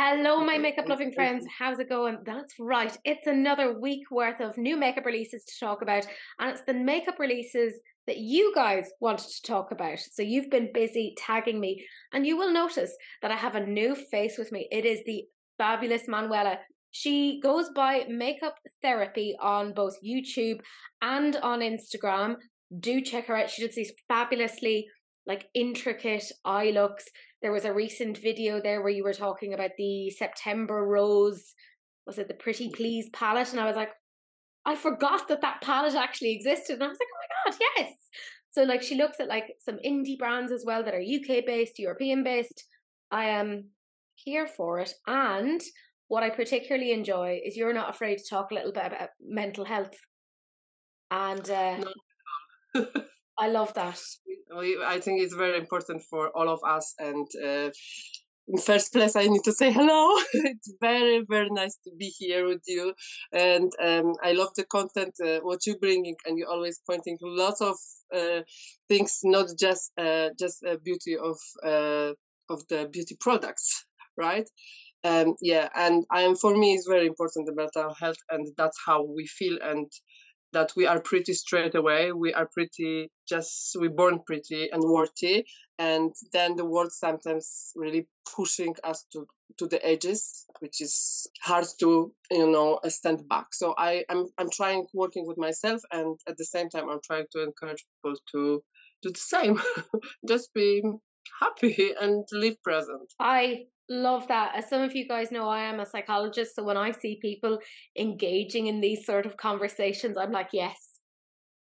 Hello, my makeup loving friends. How's it going? That's right. It's another week worth of new makeup releases to talk about, and it's the makeup releases that you guys wanted to talk about. So you've been busy tagging me, and you will notice that I have a new face with me. It is the fabulous Manuela. She goes by Makeup Therapy on both YouTube and on Instagram. Do check her out. She does these fabulously like intricate eye looks. There was a recent video there where you were talking about the September Rose, was it the Pretty Please palette? And I was like, I forgot that that palette actually existed. And I was like, oh my God, yes. So, like, she looks at like some indie brands as well that are UK based, European based. I am here for it. And what I particularly enjoy is you're not afraid to talk a little bit about mental health. And uh, I love that. I think it's very important for all of us. And uh, in first place, I need to say hello. it's very, very nice to be here with you. And um, I love the content, uh, what you're bringing, and you're always pointing to lots of uh, things, not just uh, just beauty of uh, of the beauty products, right? Um, yeah, and for me, it's very important the mental health, and that's how we feel and that we are pretty straight away. We are pretty just we born pretty and worthy, and then the world sometimes really pushing us to to the edges, which is hard to you know stand back. So I I'm I'm trying working with myself, and at the same time I'm trying to encourage people to do the same, just be happy and live present. I love that. As some of you guys know, I am a psychologist. So when I see people engaging in these sort of conversations, I'm like, yes,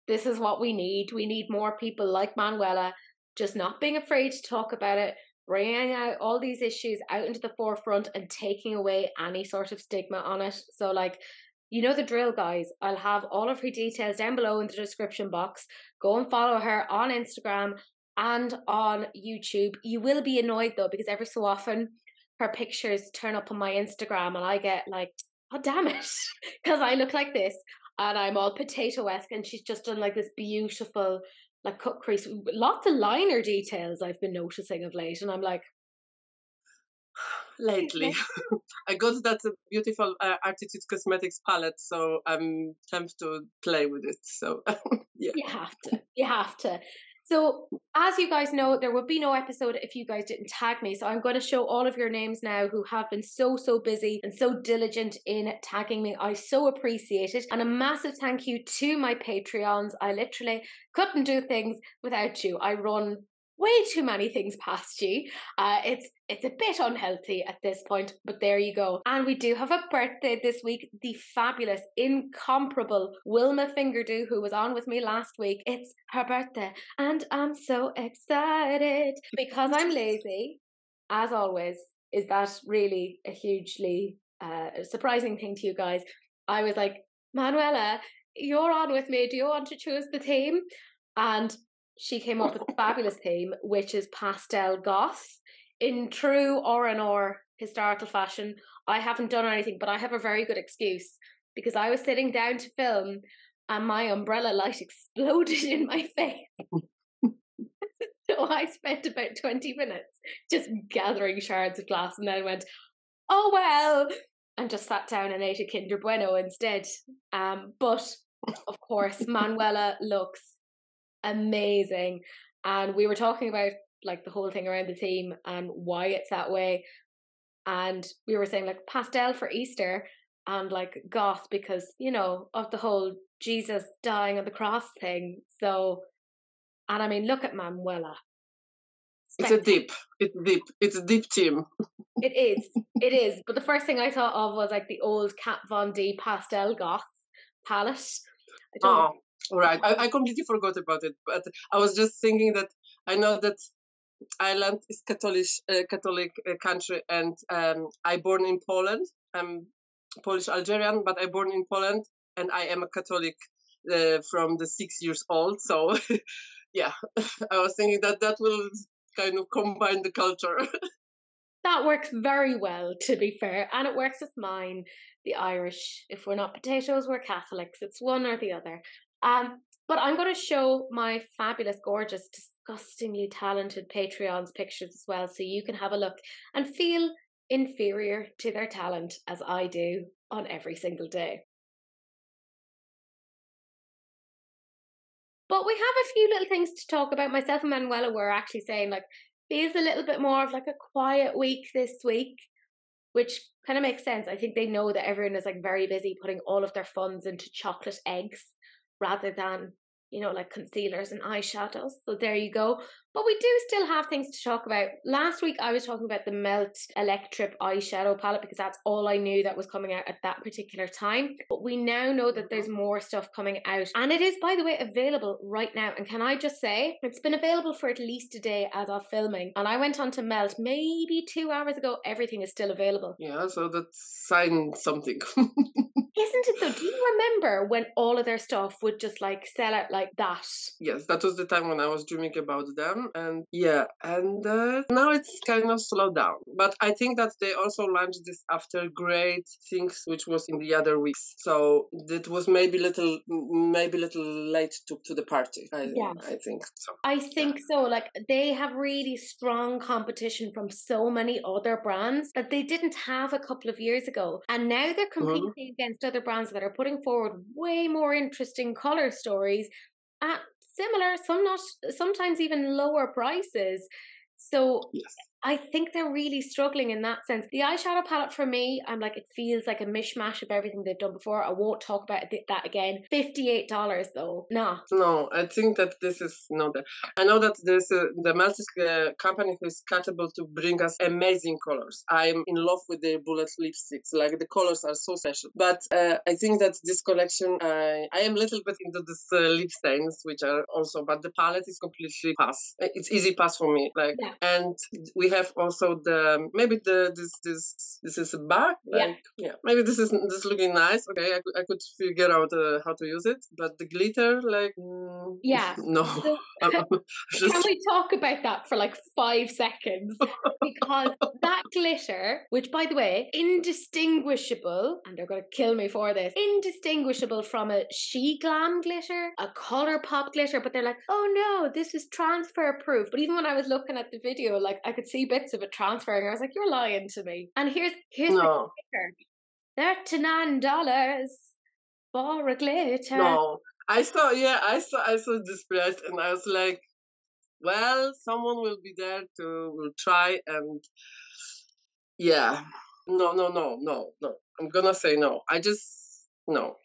this is what we need. We need more people like Manuela just not being afraid to talk about it, bringing out all these issues out into the forefront and taking away any sort of stigma on it. So, like, you know the drill, guys. I'll have all of her details down below in the description box. Go and follow her on Instagram and on YouTube. You will be annoyed though, because every so often her pictures turn up on my Instagram and I get like, oh damn it, because I look like this and I'm all potato esque and she's just done like this beautiful like cut crease, lots of liner details I've been noticing of late, and I'm like. Lately, I got that beautiful uh, Artitude Cosmetics palette, so I'm tempted to play with it. So, yeah, you have to, you have to. So, as you guys know, there would be no episode if you guys didn't tag me. So, I'm going to show all of your names now who have been so, so busy and so diligent in tagging me. I so appreciate it. And a massive thank you to my Patreons. I literally couldn't do things without you. I run way too many things past you. Uh, it's it's a bit unhealthy at this point, but there you go. And we do have a birthday this week. The fabulous, incomparable Wilma Fingerdo, who was on with me last week. It's her birthday, and I'm so excited because I'm lazy. As always, is that really a hugely uh, surprising thing to you guys? I was like, Manuela, you're on with me. Do you want to choose the theme? And she came up with a fabulous theme, which is pastel goth. In true R&R historical fashion, I haven't done anything, but I have a very good excuse because I was sitting down to film and my umbrella light exploded in my face. so I spent about 20 minutes just gathering shards of glass and then went, oh well, and just sat down and ate a Kinder Bueno instead. Um, but of course, Manuela looks amazing. And we were talking about like the whole thing around the theme and why it's that way. And we were saying like pastel for Easter and like goth because, you know, of the whole Jesus dying on the cross thing. So, and I mean, look at Manuela. It's a deep, it's deep, it's a deep team. it is, it is. But the first thing I thought of was like the old Kat Von D pastel goth palette. I don't, oh. Right. I, I completely forgot about it, but I was just thinking that I know that Ireland is Catholic uh, Catholic uh, country, and um, I born in Poland. I'm Polish Algerian, but I born in Poland, and I am a Catholic uh, from the six years old. So, yeah, I was thinking that that will kind of combine the culture. that works very well, to be fair, and it works with mine, the Irish. If we're not potatoes, we're Catholics. It's one or the other. Um, but I'm going to show my fabulous, gorgeous, disgustingly talented Patreons pictures as well, so you can have a look and feel inferior to their talent as I do on every single day. But we have a few little things to talk about. Myself and Manuela were actually saying like feels a little bit more of like a quiet week this week, which kind of makes sense. I think they know that everyone is like very busy putting all of their funds into chocolate eggs rather than you know, like concealers and eyeshadows. So there you go. But we do still have things to talk about. Last week I was talking about the Melt Electrip eyeshadow palette because that's all I knew that was coming out at that particular time. But we now know that there's mm-hmm. more stuff coming out. And it is, by the way, available right now. And can I just say, it's been available for at least a day as of filming. And I went on to Melt maybe two hours ago. Everything is still available. Yeah, so that's sign something. Isn't it though? Do you remember when all of their stuff would just like sell out like that? Yes, that was the time when I was dreaming about them, and yeah, and uh, now it's kind of slowed down. But I think that they also launched this after great things, which was in the other weeks. So it was maybe little, maybe little late to, to the party. I, yeah, I think so. I think yeah. so. Like they have really strong competition from so many other brands that they didn't have a couple of years ago, and now they're mm-hmm. competing mm-hmm. against other brands that are putting forward way more interesting color stories at similar, some not sometimes even lower prices. So yes. I think they're really struggling in that sense. The eyeshadow palette for me, I'm like, it feels like a mishmash of everything they've done before. I won't talk about that again. $58 though. No. No, I think that this is not that. I know that there's a, the Maltese uh, company who is capable to bring us amazing colors. I'm in love with their bullet lipsticks. Like the colors are so special. But uh, I think that this collection, I, I am a little bit into this uh, lip stains, which are also, but the palette is completely pass. It's easy pass for me. Like, yeah. and we have also the maybe the this this this is a bar like yeah, yeah maybe this is this looking nice okay I could, I could figure out uh, how to use it but the glitter like mm, yeah. no. So, just... can we talk about that for like five seconds? Because that glitter which by the way indistinguishable and they're going to kill me for this indistinguishable from a SHEGLAM glitter a Colourpop glitter but they're like oh no this is transfer proof but even when I was looking at the video like I could see see bits of it transferring. I was like, "You're lying to me." And here's here's no. the Thirty nine dollars for a glitter. No, I saw. Yeah, I saw. I saw this price, and I was like, "Well, someone will be there to will try." And yeah, no, no, no, no, no. I'm gonna say no. I just no.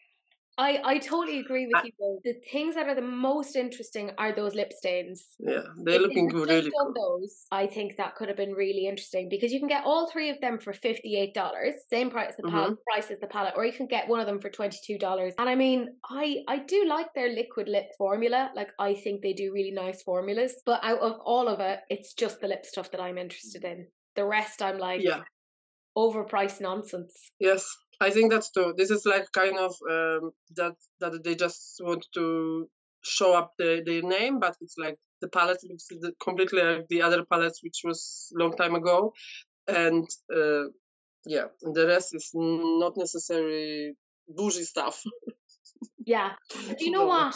I, I totally agree with I, you. Though. The things that are the most interesting are those lip stains. Yeah, they're if looking good. Really cool. Those, I think that could have been really interesting because you can get all three of them for fifty eight dollars, same price the palette, mm-hmm. price as the palette, or you can get one of them for twenty two dollars. And I mean, I I do like their liquid lip formula. Like I think they do really nice formulas. But out of all of it, it's just the lip stuff that I'm interested in. The rest, I'm like, yeah, overpriced nonsense. Yes, I think that's true. This is like kind of um, that that they just want to show up the, their name, but it's like the palette looks completely like the other palettes, which was long time ago, and uh, yeah, and the rest is not necessarily bougie stuff. yeah. Do you know what?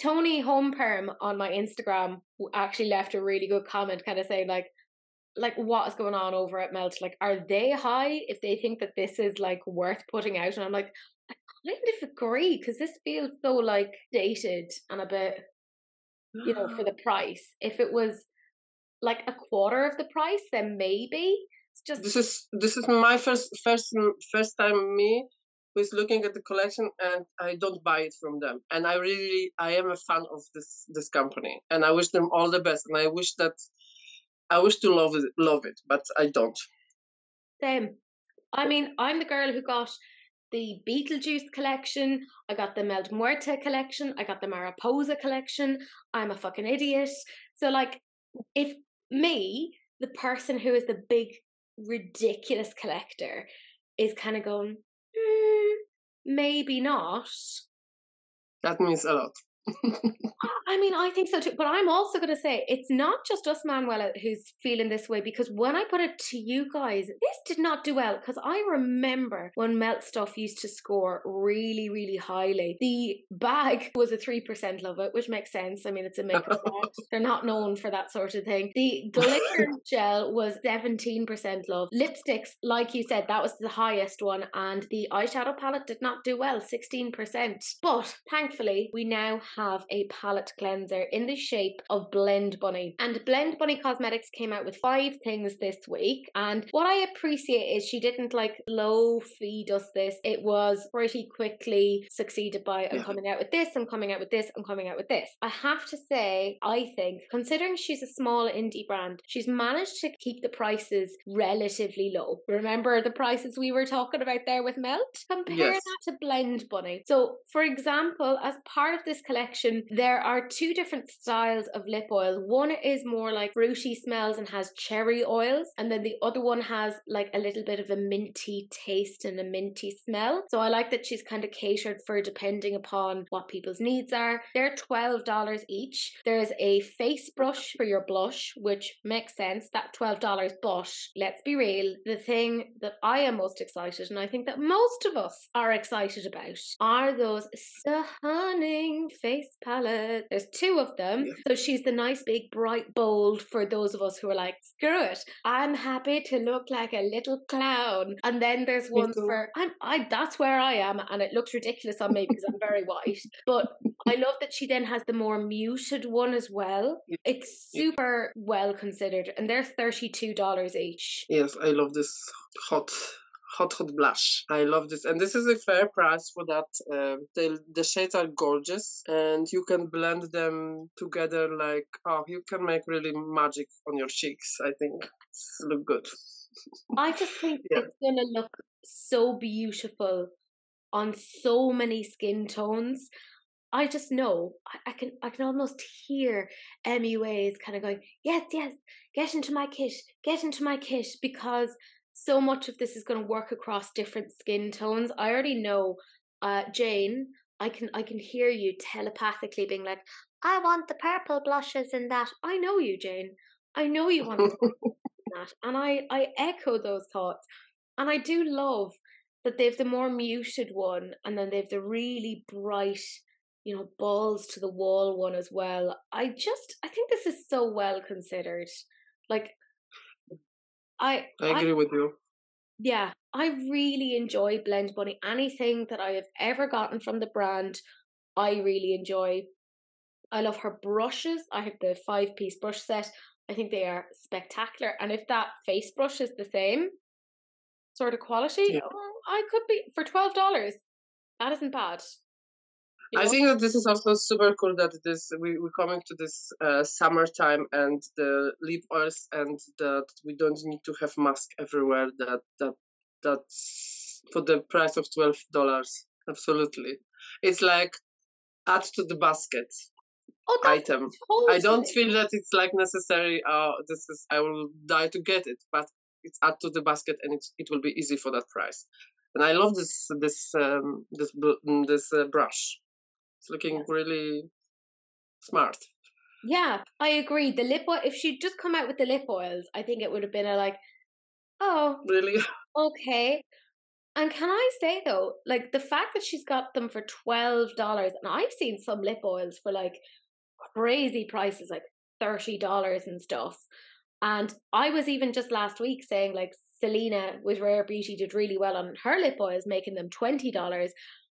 Tony Homeperm on my Instagram actually left a really good comment, kind of saying like, like what is going on over at Melt? Like, are they high if they think that this is like worth putting out? And I'm like, I kind of agree because this feels so like dated and a bit, you know, for the price. If it was like a quarter of the price, then maybe it's just. This is this is my first first first time me who's looking at the collection and I don't buy it from them. And I really I am a fan of this this company and I wish them all the best and I wish that I wish to love it, love it, but I don't. Same. I mean, I'm the girl who got the Beetlejuice collection. I got the Melt Muerte collection. I got the Mariposa collection. I'm a fucking idiot. So, like, if me, the person who is the big, ridiculous collector, is kind of going, hmm, maybe not. That means a lot. I mean, I think so too. But I'm also going to say it's not just us, Manuela, who's feeling this way because when I put it to you guys, this did not do well because I remember when Melt Stuff used to score really, really highly. The bag was a 3% love it, which makes sense. I mean, it's a makeup brand. They're not known for that sort of thing. The glitter gel was 17% love. Lipsticks, like you said, that was the highest one. And the eyeshadow palette did not do well, 16%. But thankfully, we now have a palette cleanser in the shape of Blend Bunny. And Blend Bunny Cosmetics came out with five things this week. And what I appreciate is she didn't like low feed us this. It was pretty quickly succeeded by I'm coming out with this, I'm coming out with this, I'm coming out with this. I have to say, I think, considering she's a small indie brand, she's managed to keep the prices relatively low. Remember the prices we were talking about there with Melt? Compare Yes. that to Blend Bunny. So, for example, as part of this collection, there are two different styles of lip oil. One is more like fruity smells and has cherry oils, and then the other one has like a little bit of a minty taste and a minty smell. So I like that she's kind of catered for depending upon what people's needs are. They're $12 each. There's a face brush for your blush, which makes sense. That $12, but let's be real, the thing that I am most excited, and I think that most of us are excited about, are those stunning face palettes. There's two of them. Yeah. So she's the nice, big, bright, bold for those of us who are like, screw it. I'm happy to look like a little clown. And then there's one for I'm I that's where I am and it looks ridiculous on me because I'm very white. But I love that she then has the more muted one as well. It's super well considered and they're $32 each. Yes, I love this hot, hot, hot blush. I love this, and this is a fair price for that. Um the the shades are gorgeous, and you can blend them together like oh, you can make really magic on your cheeks. I think it's look good. I just think Yeah. it's gonna look so beautiful on so many skin tones. I just know I, I can I can almost hear MUAs kind of going, yes, yes, get into my kit, get into my kit, because so much of this is going to work across different skin tones. I already know, uh, Jane. I can I can hear you telepathically being like, I want the purple blushes in that. I know you, Jane. I know you want that, and I I echo those thoughts, and I do love that they've the more muted one, and then they've the really bright you know, balls to the wall one as well. I just I think this is so well considered. Like I I agree with you. yeah, I really enjoy Blend Bunny. Anything that I have ever gotten from the brand, I really enjoy. I love her brushes. I have the five piece brush set. I think they are spectacular. And if that face brush is the same sort of quality, Yeah. I could be for twelve dollars. That isn't bad. I know? think that this is also super cool that this we we're coming to this uh, summertime and the lip oils and that we don't need to have mask everywhere. That that that's for the price of twelve dollars. Absolutely, it's like add to the basket oh, item. I don't feel that it's like necessary. Uh, this is I will die to get it, but it's add to the basket and it's, it will be easy for that price. And I love this this um, this this uh, brush. It's looking Yes. really smart. Yeah, I agree. The lip oil, if she'd just come out with the lip oils, I think it would have been a like, oh, Really, okay. And can I say though, like the fact that she's got them for twelve dollars, and I've seen some lip oils for like crazy prices, like thirty dollars and stuff. And I was even just last week saying like Selena with Rare Beauty did really well on her lip oils, making them twenty dollars.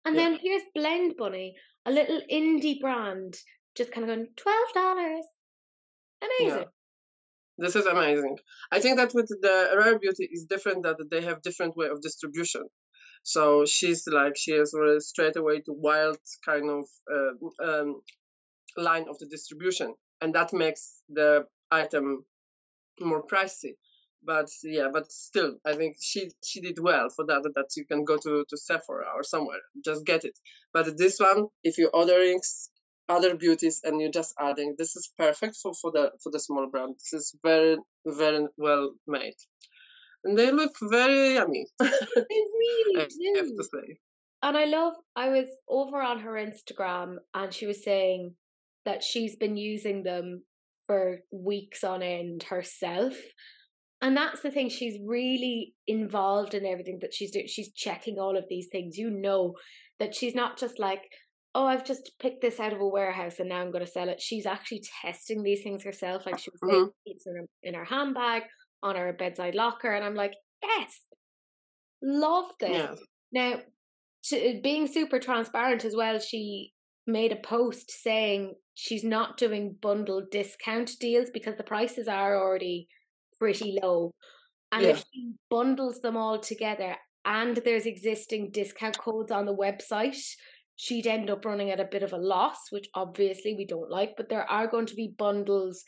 And Yeah. then here's Blend Bunny, a little indie brand, just kind of going twelve dollars. Amazing. this is amazing. I think that with the rare beauty is different that they have different way of distribution. So she's like she is a straight away to wild kind of uh, um, line of the distribution, and that makes the item more pricey. But yeah, but still, I think she she did well for that. That you can go to to Sephora or somewhere, just get it. But this one, if you're ordering other beauties and you're just adding, this is perfect for for the for the small brand. This is very very well made, and they look very yummy. They really I have do. to say. and I love. I was over on her Instagram, and she was saying that she's been using them for weeks on end herself. And that's the thing, she's really involved in everything that she's doing. She's checking all of these things. You know that she's not just like, oh, I've just picked this out of a warehouse and now I'm going to sell it. She's actually testing these things herself. Like she was saying, mm-hmm. it's in her, in her handbag, on her bedside locker. And I'm like, yes, love this. Yeah. Now, to, being super transparent as well, she made a post saying she's not doing bundle discount deals because the prices are already pretty low. And yeah. if she bundles them all together and there's existing discount codes on the website, she'd end up running at a bit of a loss, which obviously we don't like. But there are going to be bundles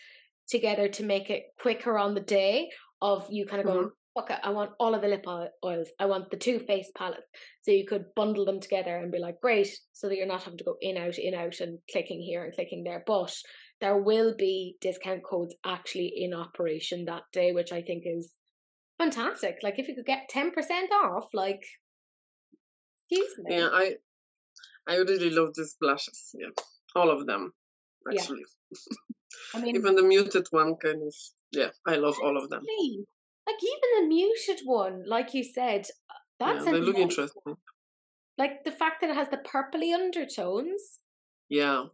together to make it quicker on the day of you kind of going, mm-hmm. okay, I want all of the lip oils. I want the two face palettes. So you could bundle them together and be like, great, so that you're not having to go in, out, in, out, and clicking here and clicking there. But there will be discount codes actually in operation that day, which I think is fantastic. Like if you could get 10% off, like, excuse me. Yeah, I, I really love these blushes. Yeah, all of them, actually. Yeah. I mean, even the muted one kind of yeah, I love all of them. Like even the muted one, like you said, uh, that's yeah, they look interesting. Like the fact that it has the purpley undertones. Yeah.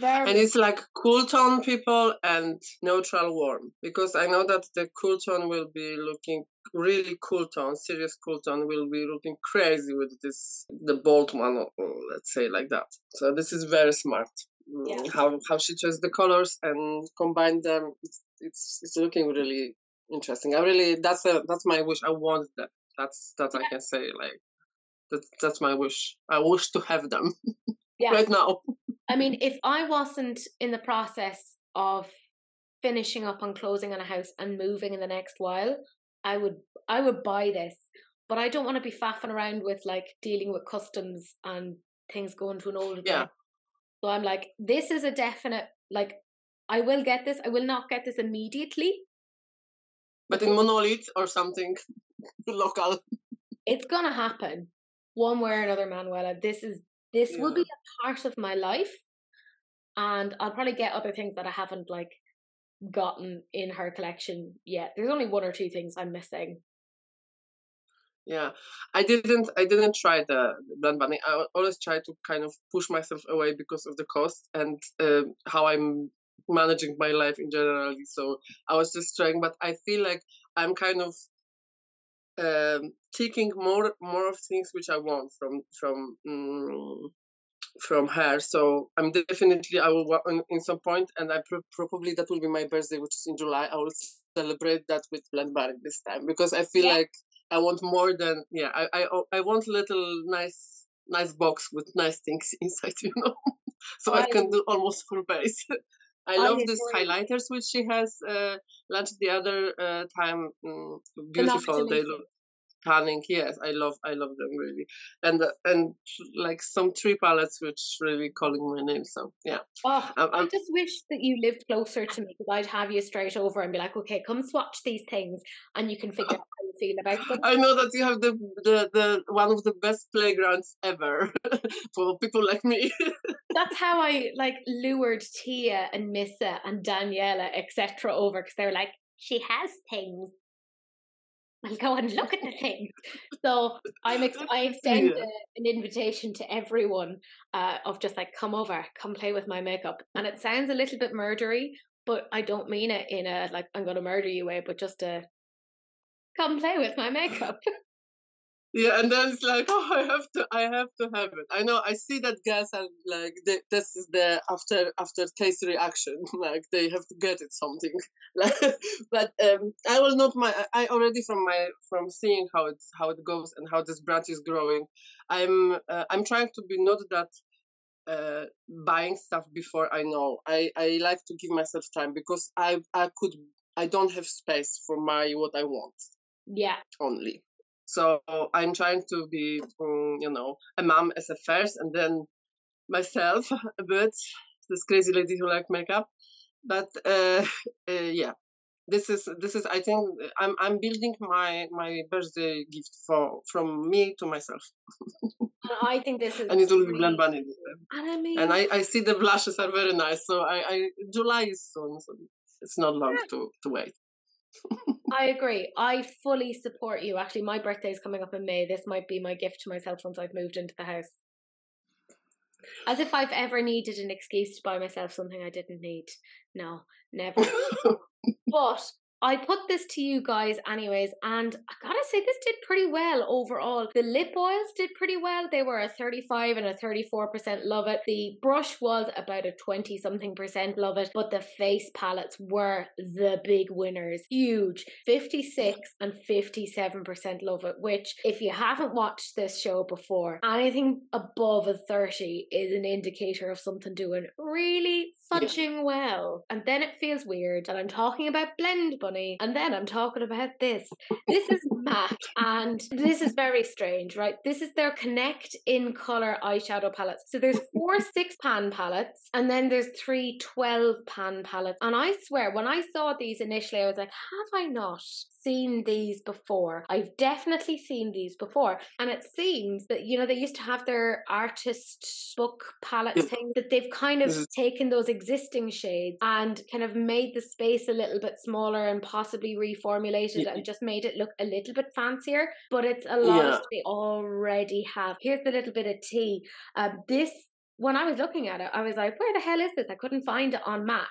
Very and it's like cool tone people and neutral warm because I know that the cool tone will be looking really cool tone, serious cool tone will be looking crazy with this the bold one, let's say like that. So this is very smart. Yeah. Mm, how how she chose the colors and combined them. It's it's it's looking really interesting. I really that's a that's my wish. I want that. That's that I can say like that that's my wish. I wish to have them. Yeah. right now. I mean, if I wasn't in the process of finishing up on closing on a house and moving in the next while, I would I would buy this. But I don't want to be faffing around with like dealing with customs and things going to an older yeah. So I'm like, this is a definite like I will get this. I will not get this immediately. But in monolith or something local. It's gonna happen one way or another, Manuela. This is this yeah. will be a part of my life, and I'll probably get other things that I haven't like gotten in her collection yet. There's only one or two things I'm missing. Yeah, I didn't. I didn't try the blend bunny. I always try to kind of push myself away because of the cost and uh, how I'm managing my life in general. So I was just trying, but I feel like I'm kind of um, taking more more of things which I want from from um, from her. So I'm definitely I will in, in some point, and I pr- probably that will be my birthday, which is in July. I will celebrate that with Blend Barik this time because I feel yeah. like I want more than yeah. I I I want a little nice nice box with nice things inside, you know, so I, I can do almost full face. I love these highlighters which she has uh, launched the other uh, time. Mm, beautiful they look stunning. Yes, I love I love them really, and uh, and like some tree palettes which really calling my name. So yeah. Oh, I'm, i just wish that you lived closer to me because I'd have you straight over and be like, okay, come swatch these things, and you can figure out how you feel about them. I know that you have the the, the one of the best playgrounds ever for people like me. That's how I like lured Tia and Missa and Daniela etc. over because they were like, she has things I'll go and look at the thing. So I'm ex- I extend yeah. a, an invitation to everyone uh, of just like come over, come play with my makeup, and it sounds a little bit murdery, but I don't mean it in a like I'm going to murder you way, but just to come play with my makeup. yeah and then it's like oh i have to i have to have it i know i see that guys are like they, this is the after after taste reaction like they have to get it something but um i will not my i already from my from seeing how it's how it goes and how this brand is growing i'm uh, i'm trying to be not that uh, buying stuff before I know. I, I like to give myself time because I I could I don't have space for my what I want. Yeah. Only. So I'm trying to be, um, you know, a mom as a first, and then myself a bit. This crazy lady who like makeup, but uh, uh, yeah, this is this is. I think I'm I'm building my my birthday gift for from me to myself. I think this is and it will be blend bunny this time. And I mean, And I, I see the blushes are very nice. So I, I July is soon, so it's not long to, to wait. I agree. I fully support you. Actually, my birthday is coming up in May. This might be my gift to myself once I've moved into the house. As if I've ever needed an excuse to buy myself something I didn't need. No, never. but I put this to you guys anyways, and I gotta say this did pretty well overall. The lip oils did pretty well. They were a 35 and a 34% love it. The brush was about a 20 something percent love it, but the face palettes were the big winners. Huge. 56 and 57% love it, which if you haven't watched this show before, anything above a 30 is an indicator of something doing really fudging well. And then it feels weird that I'm talking about Blend Bunny and then I'm talking about this. This is MAC and this is very strange, right? This is their Connect in color eyeshadow palettes. So there's four six pan palettes and then there's three 12 pan palettes. And I swear, when I saw these initially, I was like, have I not seen these before? I've definitely seen these before. And it seems that, you know, they used to have their artist book palette Yeah. thing that they've kind of is- taken those existing shades and kind of made the space a little bit smaller and possibly reformulated Yeah. and just made it look a little bit fancier. But it's a lot Yeah. they already have. Here's the little bit of tea. Um, this when I was looking at it, I was like, where the hell is this? I couldn't find it on Mac.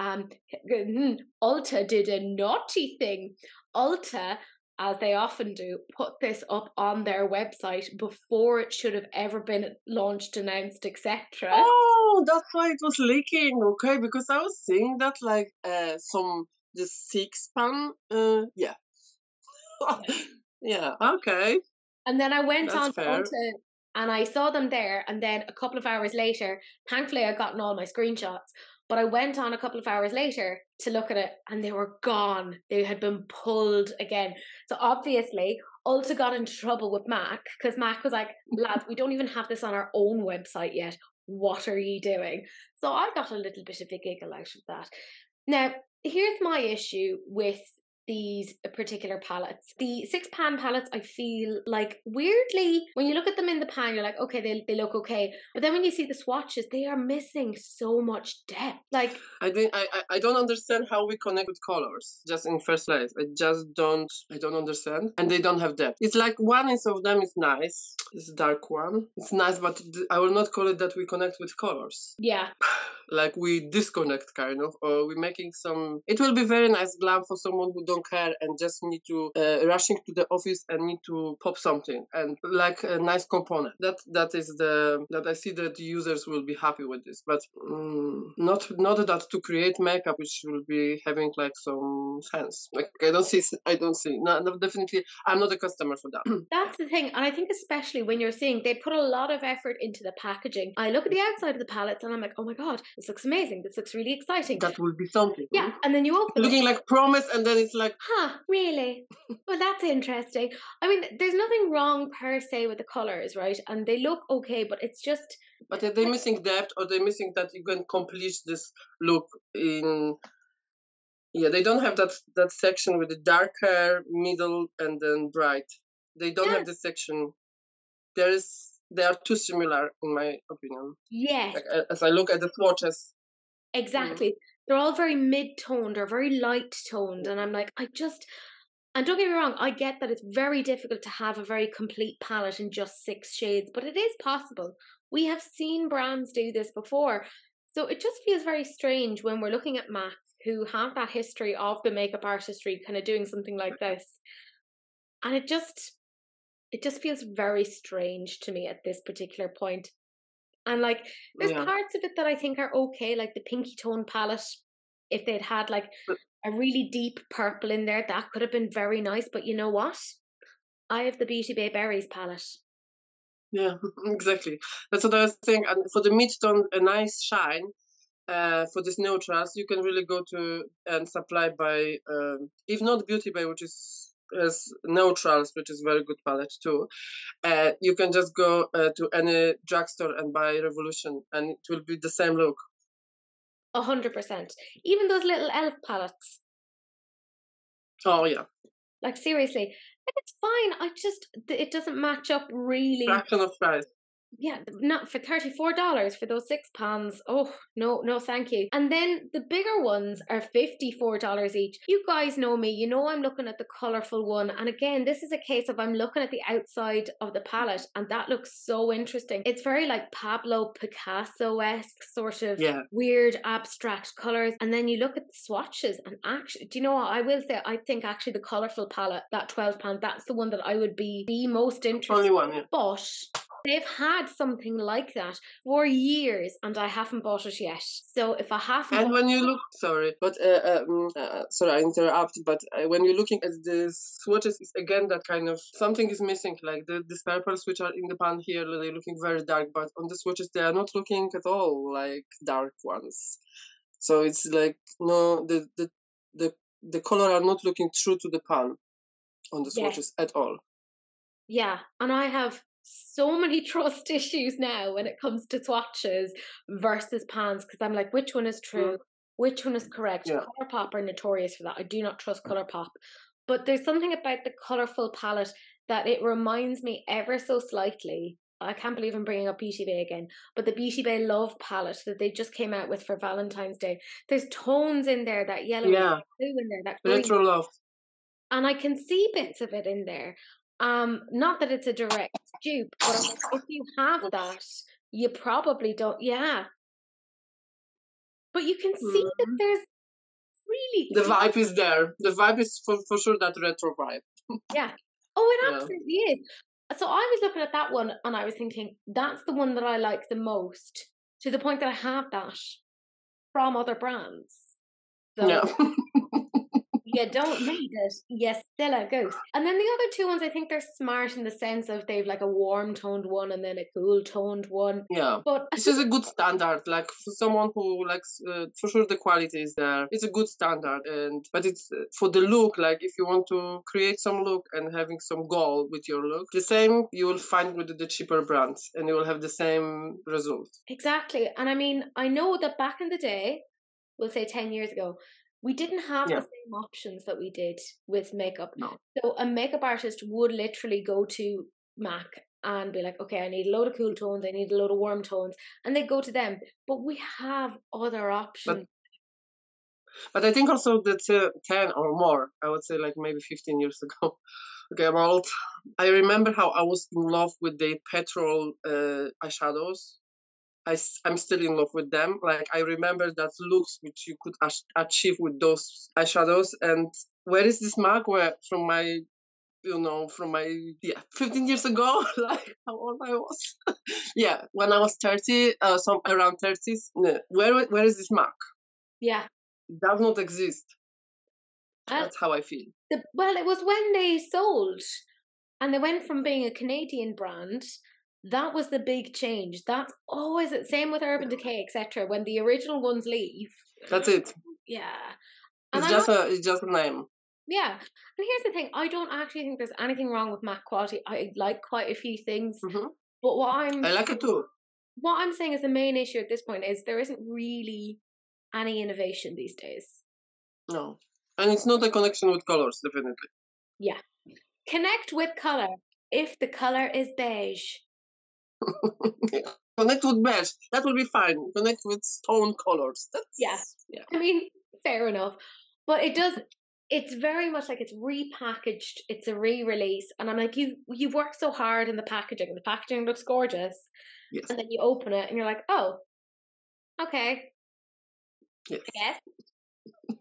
Um, hmm, Ulta did a naughty thing. Ulta, as they often do, put this up on their website before it should have ever been launched, announced, etc. Oh, that's why it was leaking. Okay, because I was seeing that like uh some the six pan. Uh, yeah. yeah. Okay. And then I went That's on to fair. And I saw them there. And then a couple of hours later, thankfully I'd gotten all my screenshots. But I went on a couple of hours later to look at it and they were gone. They had been pulled again. So obviously, Ulta got into trouble with Mac because Mac was like, lads, we don't even have this on our own website yet. What are you doing? So I got a little bit of a giggle out of that. Now, here's my issue with these particular palettes. The six pan palettes, I feel like weirdly, when you look at them in the pan, you're like, okay, they, they look okay. But then when you see the swatches, they are missing so much depth. Like, I think I, I I don't understand how we connect with colors. Just in first place, I just don't I don't understand, and they don't have depth. It's like one is of them is nice. It's dark one. It's nice, but I will not call it that we connect with colors. yeah, Like we disconnect kind of, or we're making some. It will be very nice glam for someone who don't care and just need to uh, rushing to the office and need to pop something and like a nice component. That that is the that I see that the users will be happy with this, but mm, not not that to create makeup which will be having like some sense. Like I don't see I don't see. No, no definitely I'm not a customer for that. that's the thing. And I think, especially when you're seeing they put a lot of effort into the packaging. I look at the outside of the palettes and I'm like, oh my God, this looks amazing. This looks really exciting. that will be something. yeah. And then you open it. Looking like promise and then it's like Huh, really? well, that's interesting. I mean, there's nothing wrong per se with the colors, right? And they look okay, but it's just But are they missing depth or they're missing that you can complete this look in yeah, they don't have that that section with the darker middle and then bright. They don't Yeah. have the section. There is they are too similar in my opinion. yes, Like as I look at the swatches. exactly. They're all very mid toned or very light toned, and I'm like, I just. And don't get me wrong, I get that it's very difficult to have a very complete palette in just six shades, but it is possible. We have seen brands do this before. So it just feels very strange when we're looking at MAC, who have that history of the makeup artistry, kind of doing something like this. And it just it just feels very strange to me at this particular point. And like there's Yeah. parts of it that I think are okay, like the pinky tone palette. If they'd had like a really deep purple in there, that could have been very nice. But you know what? I have the Beauty Bay Berries palette. Yeah, exactly. That's what I was saying. And for the mid tone, a nice shine. Uh, for this neutrals, you can really go to and supply by, um, if not Beauty Bay, which is as neutrals, which is very good palette too. Uh, you can just go uh, to any drugstore and buy Revolution, and it will be the same look. A hundred percent. Even those little elf palettes. Oh yeah, Like seriously, It's fine. I just it doesn't match up really. Fraction of price yeah, not for $34 for those six pans. Oh, no, no, thank you. And then the bigger ones are $54 each. You guys know me. You know I'm looking at the colourful one. And again, this is a case of I'm looking at the outside of the palette and that looks so interesting. It's very like Pablo Picasso-esque sort of yeah. weird abstract colours. And then you look at the swatches and actually, do you know what? I will say, I think actually the colourful palette, that 12 pound, that's the one that I would be the most interested in. Only one, yeah. But They've had something like that for years, and I haven't bought it yet. So if I haven't, and when you look, sorry, but uh, um, uh, sorry, I interrupted. But uh, when you're looking at the swatches, it's again that kind of something is missing. Like the the purples which are in the pan here, they're looking very dark, but on the swatches they are not looking at all like dark ones. So it's like no, the the the the color are not looking true to the pan on the swatches yes. at all. Yeah, and I have so many trust issues now when it comes to swatches versus pans because I'm like, which one is true? Which one is correct? Yeah. Colourpop are notorious for that. I do not trust Colourpop. But there's something about the colourful palette that it reminds me ever so slightly. I can't believe I'm bringing up Beauty Bay again, but the Beauty Bay Love palette that they just came out with for Valentine's Day. There's tones in there, that yellow, yeah. blue in there, that retro love, and I can see bits of it in there. Um, not that it's a direct dupe, but if you have that, you probably don't. Yeah, but you can see that mm-hmm. there's really the vibe is there. The vibe is for, for sure that retro vibe. yeah. Oh, it absolutely yeah. is. So I was looking at that one and I was thinking that's the one that I like the most to the point that I have that from other brands. So yeah. you don't need it, you still a ghost. And then the other two ones, I think they're smart in the sense of they've like a warm toned one and then a cool toned one. Yeah, but this is a good standard. Like for someone who likes, uh, for sure the quality is there. It's a good standard, and but it's uh, for the look. Like if you want to create some look and having some goal with your look, the same you will find with the cheaper brands, and you will have the same result. Exactly, and I mean I know that back in the day, we'll say ten years ago we didn't have yeah. the same options that we did with makeup. No. So a makeup artist would literally go to Mac and be like, okay, I need a load of cool tones, I need a load of warm tones, and they go to them. But we have other options. But, but I think also that uh, 10 or more, I would say like maybe 15 years ago, okay, I'm old. I remember how I was in love with the petrol uh, eyeshadows I, I'm still in love with them. Like I remember that looks which you could achieve with those eyeshadows. And where is this mark? Where from my, you know, from my yeah, 15 years ago, like how old I was. yeah, when I was 30, uh, some around 30s. Where where is this mark? Yeah, it does not exist. Uh, That's how I feel. The, well, it was when they sold, and they went from being a Canadian brand that was the big change. That's always the same with Urban Decay, etc. When the original ones leave, that's it. Yeah, and it's just a it's just a name. Yeah, and here's the thing: I don't actually think there's anything wrong with MAC quality. I like quite a few things, mm-hmm. but what I'm I like it too. What I'm saying is the main issue at this point is there isn't really any innovation these days. No, and it's not a connection with colors, definitely. Yeah, connect with color. If the color is beige, Connect with beige. That will be fine. Connect with stone colors. That's, yeah. yeah. I mean, fair enough. But it does it's very much like it's repackaged, it's a re-release, and I'm like, you you've worked so hard in the packaging, and the packaging looks gorgeous. Yes. And then you open it and you're like, oh, okay. Yes. Yes.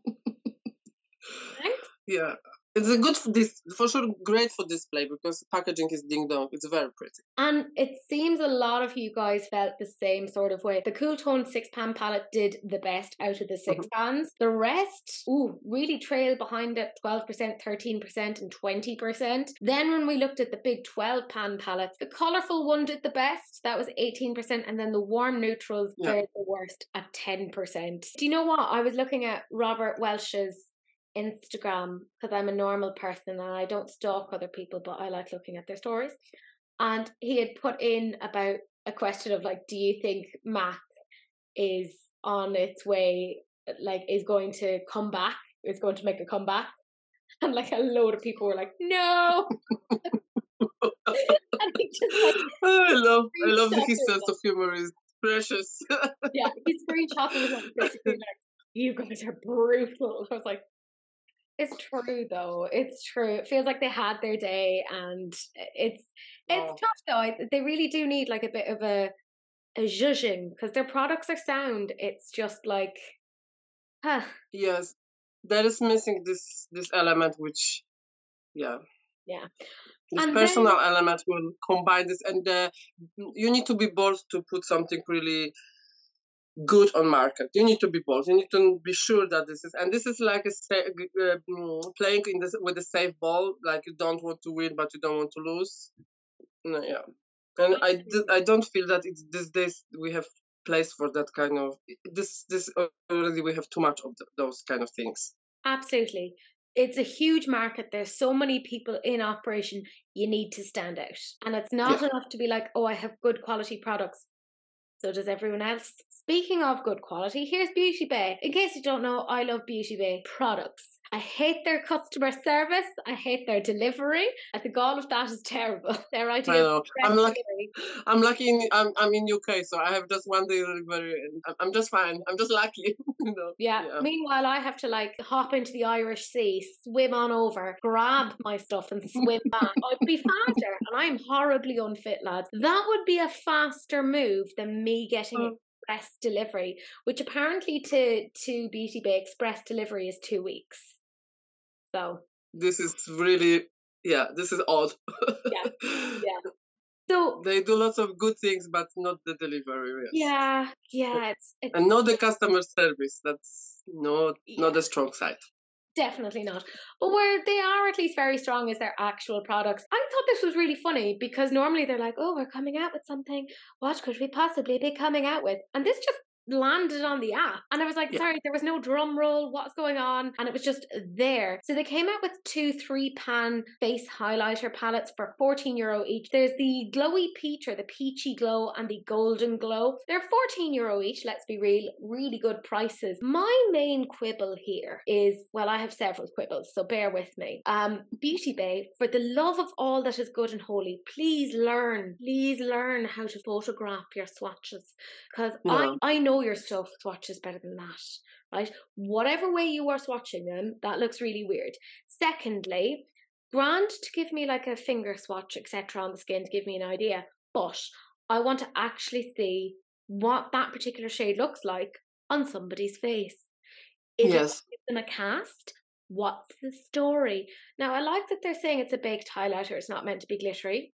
Thanks. Yeah. It's a good for this for sure great for display because packaging is ding dong. It's very pretty. And it seems a lot of you guys felt the same sort of way. The Cool Tone six pan palette did the best out of the 6 mm-hmm. pans. The rest, ooh, really trailed behind it 12%, 13%, and 20%. Then when we looked at the big 12 pan palettes, the colourful one did the best. That was 18%. And then the warm neutrals yeah. the worst at 10%. Do you know what? I was looking at Robert Welsh's Instagram because I'm a normal person and I don't stalk other people, but I like looking at their stories. And he had put in about a question of like, do you think MAC is on its way, like, is going to come back, is going to make a comeback? And like a load of people were like, no. and he just like Oh, I love, I love his sense of humor is precious. yeah, he screenshot it was like basically like, you guys are brutal. I was like, it's true though. It's true. It feels like they had their day, and it's it's Oh. tough though. They really do need like a bit of a a zhuzhing because their products are sound. It's just like, huh, yes, that is missing this this element, which, yeah, yeah. this And then- personal element will combine this, and uh, you need to be bold to put something really good on market. You need to be bold. You need to be sure that this is, and this is like a sa- uh, mm, playing in this with a safe ball. Like you don't want to win, but you don't want to lose. No, yeah, and I, d- I don't feel that it's these days we have place for that kind of this this already we have too much of th- those kind of things. Absolutely. It's a huge market. There's so many people in operation. You need to stand out. And it's not Yeah. enough to be like, oh, I have good quality products. So does everyone else. Speaking of good quality, here's Beauty Bay. In case you don't know, I love Beauty Bay products. I hate their customer service. I hate their delivery. I think all of that is terrible. Their idea I know. I'm lucky. I'm lucky. In, I'm I'm in UK, so I have just one delivery, I'm- just fine. I'm just lucky. you know. Yeah. Yeah. Meanwhile, I have to like hop into the Irish Sea, swim on over, grab my stuff, and swim back. I'd be faster, and I'm horribly unfit, lads. That would be a faster move than me getting Mm. Express delivery, which apparently to to Beauty Bay express delivery is two weeks. So This is really yeah. This is odd. Yeah, yeah. so They do lots of good things, but not the delivery. Yes. yeah, yeah, it's it's And not the customer service. That's not not Yeah. the strong side. Definitely not. But where they are at least very strong is their actual products. I thought this was really funny because normally they're like, oh, we're coming out with something. What could we possibly be coming out with? And this just landed on the app. And I was like, Yeah. sorry, there was no drum roll. What's going on? And it was just there. So they came out with two three pan face highlighter palettes for 14 euro each. There's the glowy peach or the peachy glow and the golden glow. They're 14 euro each. Let's be real. Really good prices. My main quibble here is, well, I have several quibbles, so bear with me. Um, Beauty Bay, for the love of all that is good and holy, please learn, please learn how to photograph your swatches. Because Yeah. I, I know your stuff swatches better than that, right? Whatever way you are swatching them, that looks really weird. Secondly, grand to give me like a finger swatch, etc., on the skin to give me an idea, but I want to actually see what that particular shade looks like on somebody's face. Is yes. it them a cast? What's the story? Now, I like that they're saying it's a baked highlighter. It's not meant to be glittery.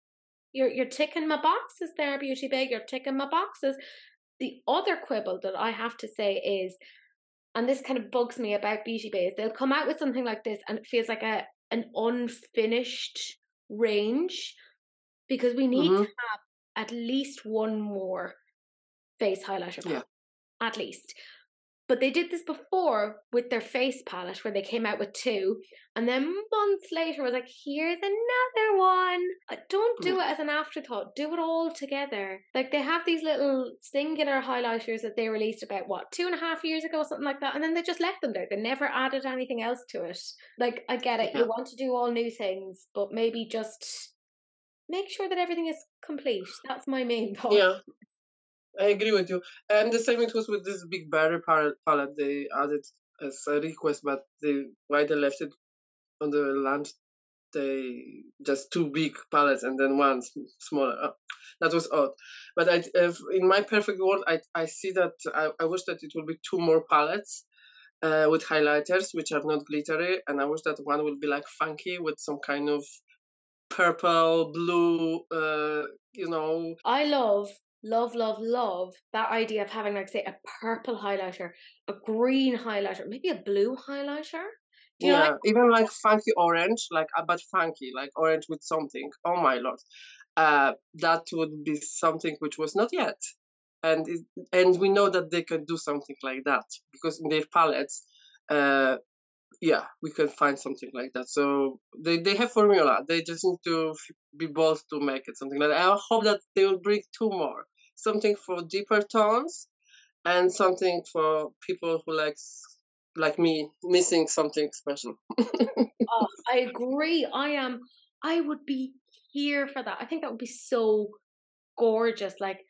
You're you're ticking my boxes there, Beauty Bay. You're ticking my boxes. The other quibble that I have to say is, and this kind of bugs me about Beauty Bay, is they'll come out with something like this, and it feels like a an unfinished range because we need Mhm. to have at least one more face highlighter Yeah. at least. But they did this before with their face palette where they came out with two, and then months later was like, here's another one. Don't do mm. it as an afterthought. Do it all together. Like they have these little singular highlighters that they released about what two and a half years ago, something like that, and then they just left them there. They never added anything else to it. Like I get it, Yeah. you want to do all new things, but maybe just make sure that everything is complete. That's my main point. Yeah. I agree with you. And the same it was with this big berry palette, they added as a request, but they why they left it on the launch they just two big palettes and then one smaller. Uh, that was odd. But I, if, in my perfect world, I I see that I, I wish that it will be two more palettes uh, with highlighters which are not glittery, and I wish that one will be like funky with some kind of purple, blue, uh, you know, I love, love, love, love that idea of having, like, say, a purple highlighter, a green highlighter, maybe a blue highlighter. Do you yeah, like? even like funky orange, like uh, but funky, like orange with something. Oh my lord, uh, that would be something which was not yet, and it, and we know that they can do something like that because in their palettes, uh, yeah, we can find something like that. So they they have formula. They just need to be bold to make it something like that. I hope that they will bring two more, something for deeper tones, and something for people who likes like me missing something special. oh, I agree. I am. I would be here for that. I think that would be so gorgeous. Like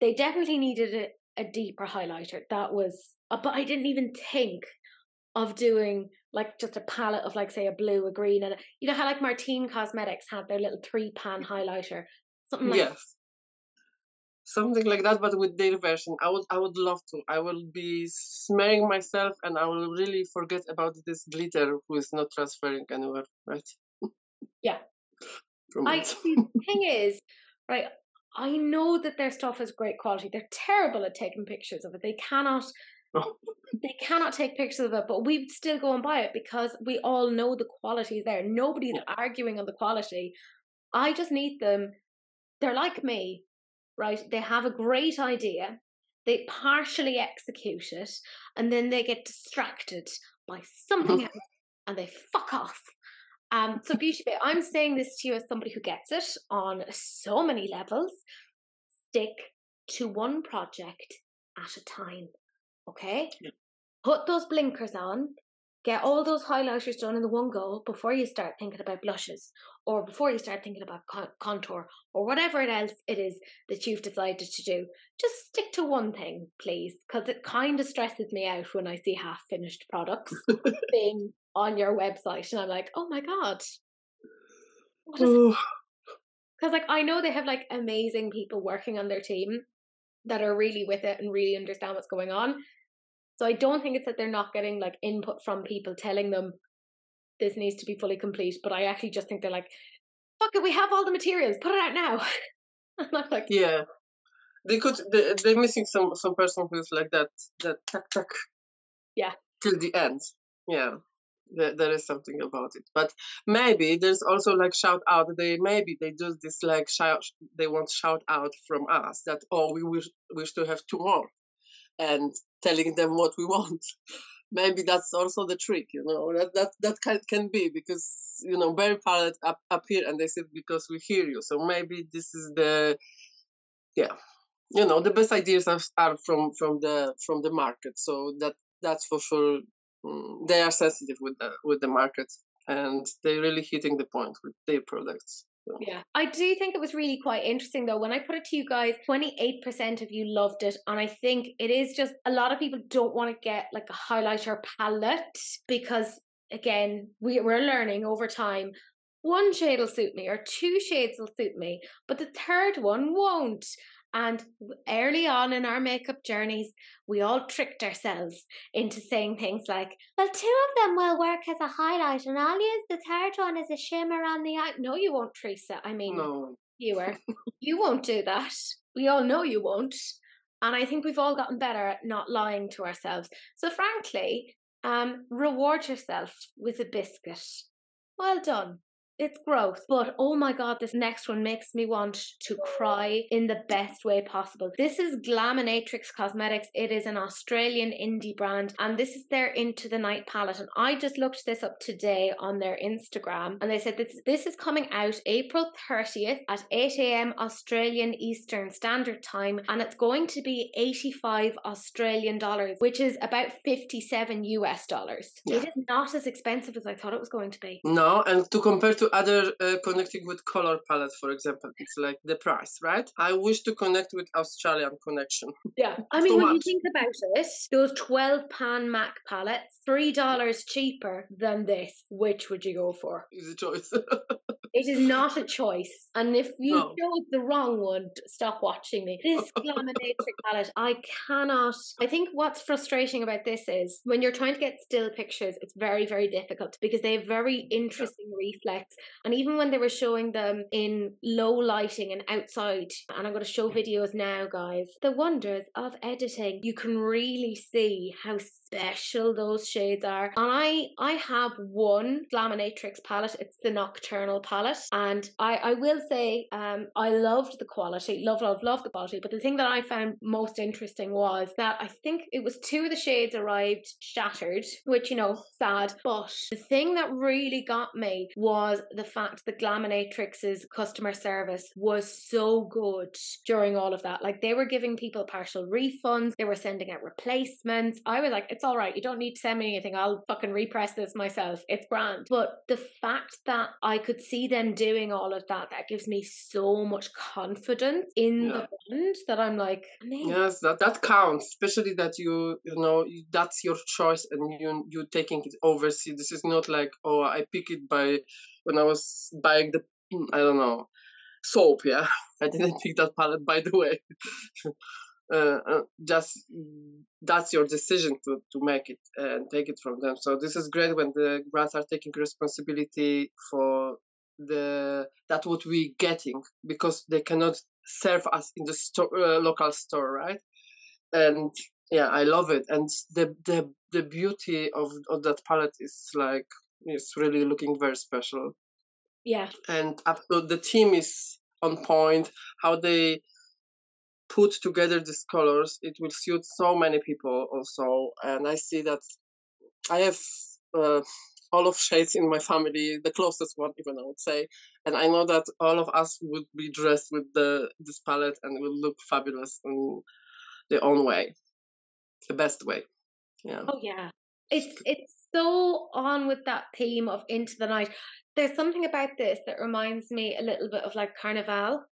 they definitely needed a, a deeper highlighter. That was, uh, but I didn't even think of doing like just a palette of like say a blue, a green, and a, you know how like Martine Cosmetics had their little three pan highlighter, something like yes something like that but with their version. I would i would love to. I will be smearing myself and i will really forget about this glitter who is not transferring anywhere right? Yeah. I, the thing is right i know that their stuff is great quality. They're terrible at taking pictures of it. They cannot oh. they cannot take pictures of it but we still go and buy it because we all know the quality is there. Nobody's arguing on the quality. I just need them. They're like me right? They have a great idea, they partially execute it, and then they get distracted by something else and they fuck off. Um, so Beauty Bay, I'm saying this to you as somebody who gets it on so many levels. Stick to one project at a time. Okay? Yeah. Put those blinkers on, get all those highlighters done in the one go before you start thinking about blushes or before you start thinking about contour or whatever else it is that you've decided to do. Just stick to one thing please because it kind of stresses me out when i see half finished products being on your website and i'm like oh my god. Because like i know they have like amazing people working on their team that are really with it and really understand what's going on so I don't think it's that they're not getting like input from people telling them this needs to be fully complete, but I actually just think they're like, fuck it, we have all the materials, put it out now. I'm not like Yeah. They could they, they're missing some some person who's like that that tuck tuck yeah till the end. Yeah. There, there is something about it but maybe there's also like shout out they maybe they do this like shout they want shout out from us that oh we wish wish to have two more and telling them what we want. Maybe that's also the trick you know that that that can, can be because you know berry palette up, up here and they said because we hear you. So maybe this is the yeah you know the best ideas are, are from from the from the market. So that that's for sure um, they are sensitive with the with the market and they're really hitting the point with their products yeah. I do think it was really quite interesting though. When I put it to you guys, 28% of you loved it. And I think it is just a lot of people don't want to get like a highlighter palette because, again, we, we're learning over time one shade will suit me or two shades will suit me, but the third one won't. And early on in our makeup journeys, we all tricked ourselves into saying things like, well, two of them will work as a highlight, and I'll use the third one as a shimmer on the eye. No, you won't, Teresa. I mean, no. you were. you won't do that. We all know you won't. And I think we've all gotten better at not lying to ourselves. So, frankly, um, reward yourself with a biscuit. Well done it's growth. But oh my god, this next one makes me want to cry in the best way possible. This is Glaminatrix Cosmetics. It is an Australian indie brand, and this is their Into the Night palette. And I just looked this up today on their Instagram, and they said this this is coming out April 30th at 8 a.m. Australian Eastern Standard Time, and it's going to be 85 Australian dollars, which is about 57 US dollars. Yeah. It is not as expensive as I thought it was going to be. No, and to compare to other uh, connecting with color palette, for example, it's like the price, right? I wish to connect with Australian connection. Yeah, I mean, so when much. you think about it, those twelve pan MAC palettes, three dollars cheaper than this. Which would you go for? Easy choice. it is not a choice, and if you chose the wrong one, stop watching me. This Glaminatrix palette, I cannot. I think what's frustrating about this is when you're trying to get still pictures, it's very, very difficult because they have very interesting reflex and even when they were showing them in low lighting and outside, and I'm going to show videos now, guys, the wonders of editing, you can really see how special those shades are. And I I have one Glaminatrix palette. It's the Nocturnal palette, and I I will say um I loved the quality, love love love the quality. But the thing that I found most interesting was that I think it was two of the shades arrived shattered, which you know sad. But the thing that really got me was the fact that Glaminatrix's customer service was so good during all of that. Like they were giving people partial refunds, they were sending out replacements. I was like, it's all right. You don't need to send me anything. I'll fucking repress this myself. It's grand. But the fact that I could see them doing all of that, that gives me so much confidence in Yeah. the band that I'm like, amazing. Yes, that, that counts, especially that you you know that's your choice and you you taking it overseas. This is not like oh I pick it by when I was buying the I don't know soap. Yeah, I didn't pick that palette by the way. uh, uh, just that's your decision to to make it and take it from them. So this is great when the brands are taking responsibility for the that what we getting because they cannot serve us in the store uh, local store right and yeah i love it and the the the beauty of of that palette is like it's really looking very special Yeah. and up the team is on point how they put together these colors it will suit so many people also and i see that i have uh, all of shades in my family the closest one even i would say and i know that all of us would be dressed with the this palette and will look fabulous in their own way the best way yeah Oh yeah. It's it's so on with that theme of into the night. There's something about this that reminds me a little bit of like Carnival.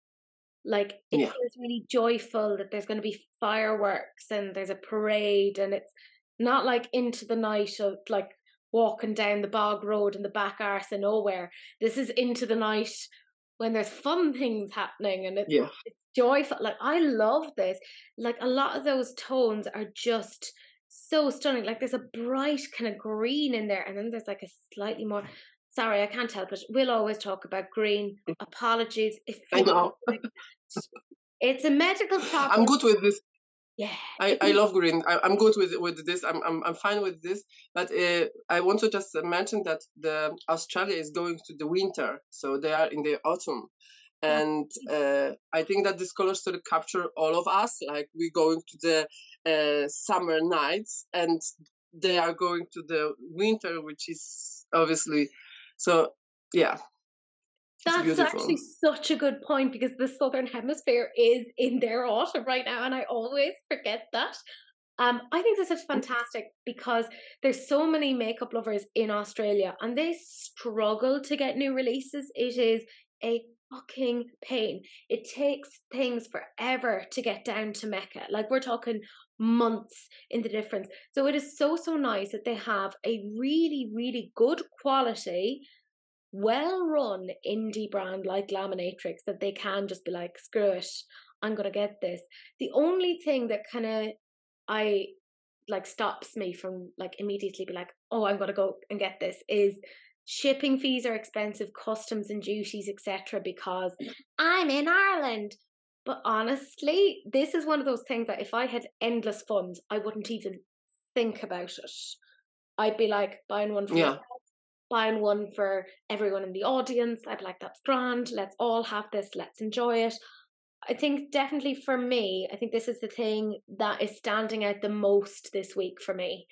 Like it Yeah. feels really joyful that there's going to be fireworks and there's a parade and it's not like into the night of like walking down the bog road in the back arse of nowhere. This is into the night when there's fun things happening and it's yeah it's joyful. Like I love this. Like a lot of those tones are just so stunning. Like there's a bright kind of green in there, and then there's like a slightly more. Sorry, I can't help it. We'll always talk about green. Apologies if i know it's a medical problem. i'm good with this Yeah, I, I love green. I, I'm good with with this. I'm I'm I'm fine with this. But uh, I want to just mention that the Australia is going to the winter, so they are in the autumn, and uh, I think that this color sort of capture all of us. Like we're going to the uh, summer nights, and they are going to the winter, which is obviously so. Yeah, That's actually such a good point because the southern hemisphere is in their autumn right now, and I always forget that. Um, I think this is fantastic because there's so many makeup lovers in Australia, and they struggle to get new releases. It is a fucking pain. It takes things forever to get down to Mecca. Like we're talking months in the difference. So it is so so nice that they have a really really good quality well run indie brand like Glaminatrix that they can just be like, screw it, I'm gonna get this. The only thing that kind of I like stops me from like immediately be like, oh, I'm gonna go and get this is shipping fees are expensive, customs and duties, etc. Because I'm in Ireland. But honestly, this is one of those things that if I had endless funds, I wouldn't even think about it. I'd be like buying one for Yeah. myself, buying one for everyone in the audience. I'd be like, that's grand. Let's all have this. Let's enjoy it. I think definitely for me, I think this is the thing that is standing out the most this week for me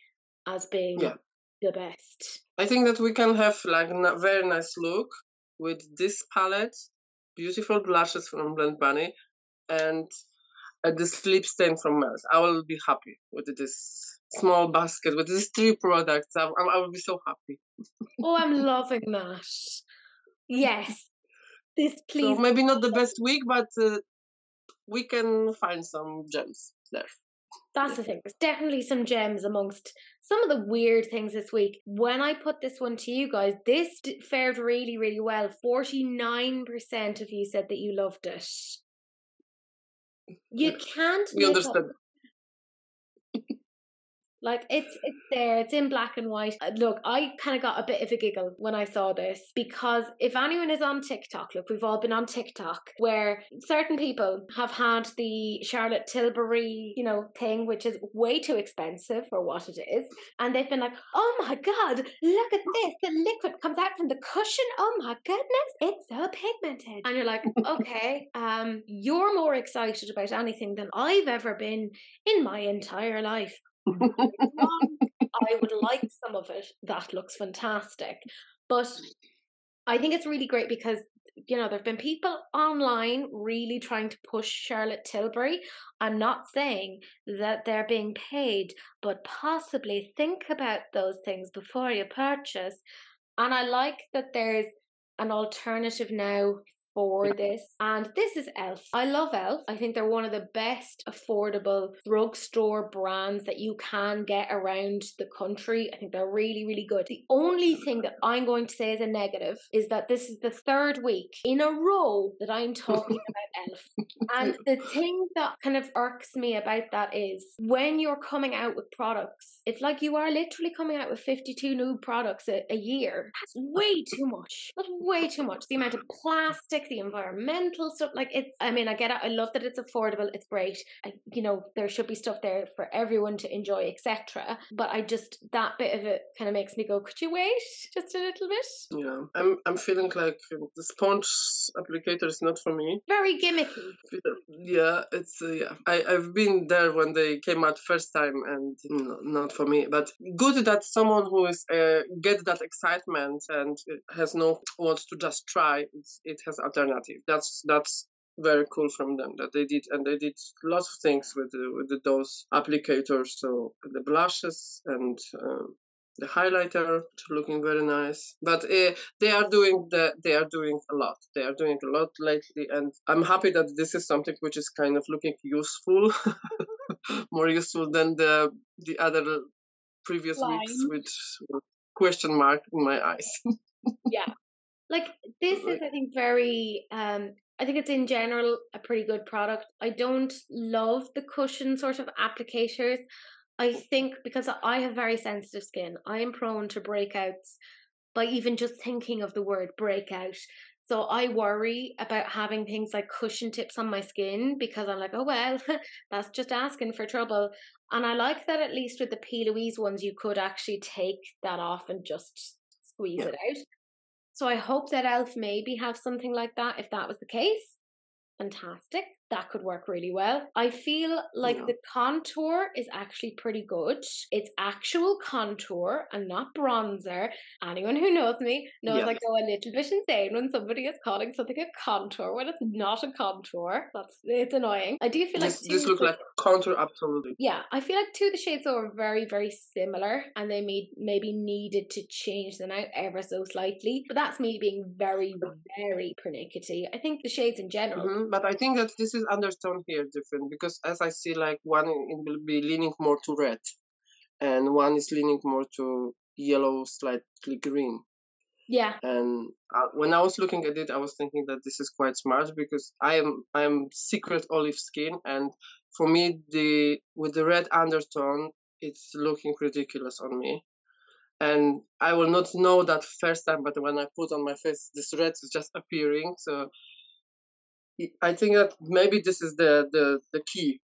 as being Yeah. the best. I think that we can have like a very nice look with this palette, beautiful blushes from Blend Bunny, and uh, this lip stain from Mels. I will be happy with this small basket with these three products. I, I, I will be so happy. Oh, I'm loving that. Yes. This So please maybe not the best week, but uh, we can find some gems there. That's the thing. There's definitely some gems amongst some of the weird things this week. When I put this one to you guys, this d- fared really, really well. 49% of you said that you loved it. You can't We make up understand. Like it's it's there, it's in black and white. Uh, Look, I kind of got a bit of a giggle when I saw this because if anyone is on TikTok, look, we've all been on TikTok where certain people have had the Charlotte Tilbury, you know, thing, which is way too expensive for what it is, and they've been like, "Oh my god, look at this! The liquid comes out from the cushion. Oh my goodness, it's so pigmented." And you're like, "Okay, um, you're more excited about anything than I've ever been in my entire life." Um, I would like some of it. That looks fantastic. But I think it's really great because you know, there have been people online really trying to push Charlotte Tilbury. I'm not saying that they're being paid, but possibly think about those things before you purchase. And I like that there's an alternative now for this. And this is Elf. I love Elf. I think they're one of the best affordable drugstore brands that you can get around the country. I think they're really, really good. The only thing that I'm going to say is a negative is that this is the third week in a row that I'm talking about Elf. And the thing that kind of irks me about that is when you're coming out with products, it's like you are literally coming out with 52 new products a, a year. That's way too much. That's way too much. The amount of plastic the environmental stuff. Like it's, I mean, I get it. I love that it's affordable. It's great. I, you know, there should be stuff there for everyone to enjoy, etc. But I just that bit of it kind of makes me go, could you wait just a little bit? Yeah, I'm I'm feeling like the sponge applicator is not for me. Very gimmicky. Yeah, it's uh, yeah. I I've been there when they came out first time, and no, not for me. But good that someone who is uh, get that excitement and has no wants to just try. It's, it has alternative. That's that's very cool from them that they did and they did lots of things with the, with the, those applicators. So the blushes and um, the highlighter looking very nice. But uh, they are doing the they are doing a lot. They are doing a lot lately and i'm happy that this is something which is kind of looking useful more useful than the the other previous Line. weeks which question mark in my eyes. Yeah like this is, I think, very. Um, I think it's in general a pretty good product. I don't love the cushion sort of applicators. I think because I have very sensitive skin, I am prone to breakouts by even just thinking of the word breakout. So I worry about having things like cushion tips on my skin because I'm like, oh well, that's just asking for trouble. And I like that at least with the P. Louise ones, you could actually take that off and just squeeze yeah. it out. So I hope that Elf maybe have something like that if that was the case. Fantastic that could work really well. I feel like yeah. the contour is actually pretty good. It's actual contour and not bronzer. Anyone who knows me knows yeah. I go a little bit insane when somebody is calling something a contour when it's not a contour. That's it's annoying. I do feel this, like this looks like contour absolutely. Yeah, I feel like two of the shades are very very similar, and they may maybe needed to change them out ever so slightly. But that's me being very very pernickety. I think the shades in general. Mm-hmm, but I think that this is undertone here different because as I see like one will be leaning more to red and one is leaning more to yellow slightly green. Yeah. And uh, when i was looking at it i was thinking that this is quite smart because i am i am secret olive skin and for me the with the red undertone it's looking ridiculous on me. And i will not know that first time but when i put on my face this red is just appearing. So I think that maybe this is the, the, the key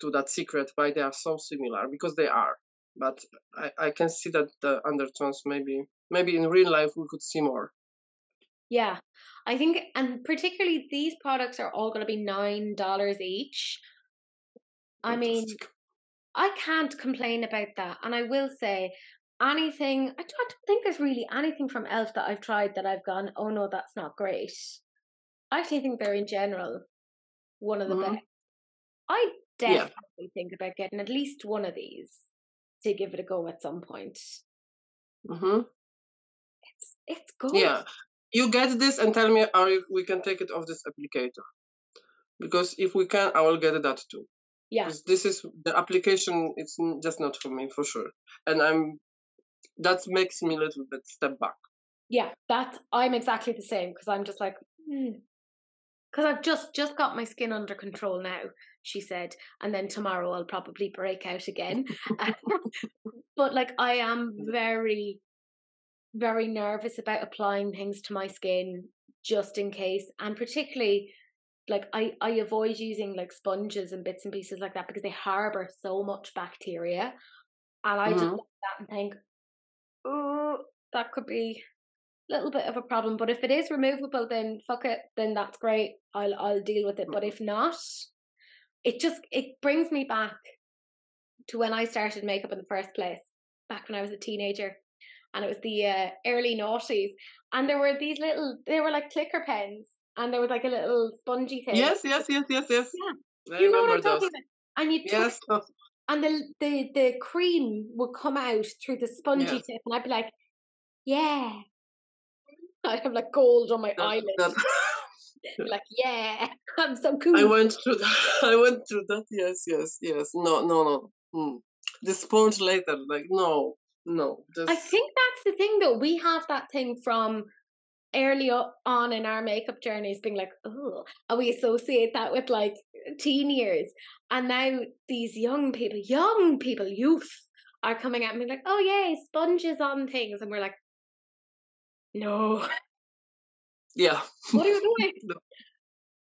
to that secret why they are so similar because they are. But I, I can see that the undertones maybe maybe in real life we could see more. Yeah, I think, and particularly these products are all going to be nine dollars each. I mean, I can't complain about that, and I will say anything. I don't think there's really anything from Elf that I've tried that I've gone, oh no, that's not great. I actually think they're in general one of the mm-hmm. best. I definitely yeah. think about getting at least one of these to give it a go at some point. Mm-hmm. It's it's good. Yeah, you get this and tell me how we can take it off this applicator. Because if we can, I will get that too. Yeah. This is the application. It's just not for me for sure, and I'm. That makes me a little bit step back. Yeah, that I'm exactly the same because I'm just like, hmm, because I've just just got my skin under control now, she said, and then tomorrow I'll probably break out again. but like I am very, very nervous about applying things to my skin just in case, and particularly like I I avoid using like sponges and bits and pieces like that because they harbor so much bacteria, and I mm-hmm. just look at that and think, oh, that could be little bit of a problem. But if it is removable, then fuck it, then that's great. I'll I'll deal with it. But if not, it just it brings me back to when I started makeup in the first place, back when I was a teenager. and it was the uh, early noughties, and there were these little, they were like clicker pens, and there was like a little spongy thing. Yes, yes, yes, yes, yes. Yeah. I you know what I'm remember talking those. about? And you Yes. and the the the cream would come out through the spongy Yes. tip, and I'd be like, "Yeah." I'd have like gold on my that- eyelids, that- like, "Yeah, I'm so cool." I went through that. I went through that. Yes, yes, yes. No, no, no. Mm. The sponge later, like no, no. Just I think that's the thing, though. We have that thing from early on in our makeup journeys, being like, "Oh," and we associate that with like teen years, and now these young people, young people, youth, are coming at me like, "Oh yay, sponges on things," and we're like, "No." yeah. What are you doing? No.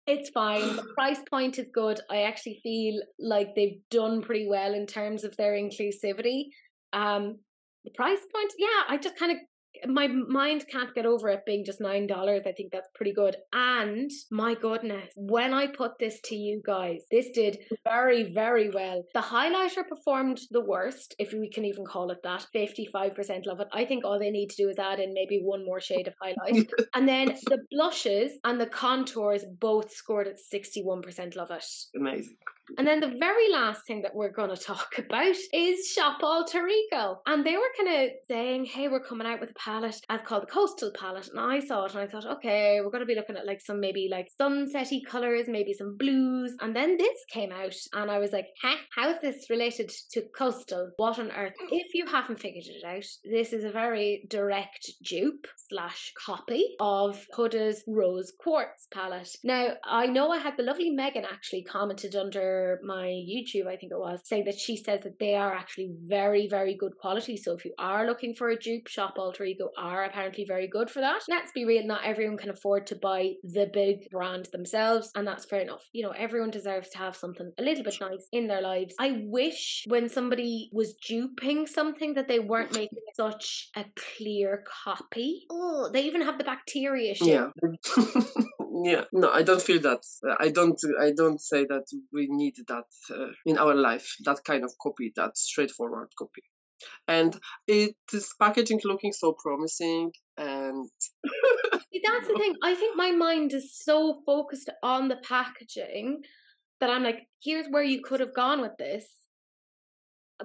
It's fine. The price point is good. I actually feel like they've done pretty well in terms of their inclusivity. Um, the price point, yeah, I just kind of my mind can't get over it being just nine dollars. I think that's pretty good. And my goodness, when I put this to you guys, this did very, very well. The highlighter performed the worst, if we can even call it that. Fifty-five percent love it. I think all they need to do is add in maybe one more shade of highlight. And then the blushes and the contours both scored at 61% love it. Amazing. And then the very last thing that we're going to talk about is Shop Alter Ego. And they were kind of saying, hey, we're coming out with a palette I've called the Coastal Palette. And I saw it and I thought, okay, we're going to be looking at like some maybe like sunsetty colours, maybe some blues. And then this came out and I was like, huh, how's this related to Coastal? What on earth? If you haven't figured it out, this is a very direct dupe slash copy of Huda's Rose Quartz palette. Now, I know I had the lovely Megan actually commented under my YouTube, I think it was, saying that she says that they are actually very, very good quality. So if you are looking for a dupe, Shop Alter Ego are apparently very good for that. Let's be real, not everyone can afford to buy the big brand themselves, and that's fair enough. You know, everyone deserves to have something a little bit nice in their lives. I wish when somebody was duping something that they weren't making such a clear copy. Oh, they even have the bacteria shit. Yeah. yeah. No, I don't feel that. Uh, I don't. I don't say that we need that uh, in our life. That kind of copy. That straightforward copy. And it is packaging looking so promising. And See, that's the thing. I think my mind is so focused on the packaging that I'm like, here's where you could have gone with this,